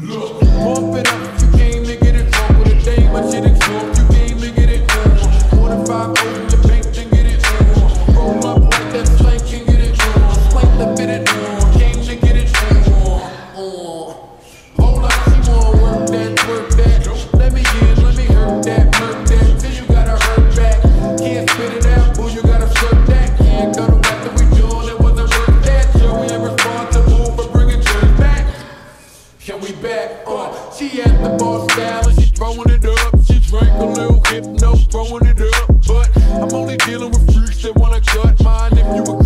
Look, bump it up. Back. Uh, she at the bar style and she throwing it up. She drank a little hypno, throwing it up. But I'm only dealing with freaks that wanna cut mine. If you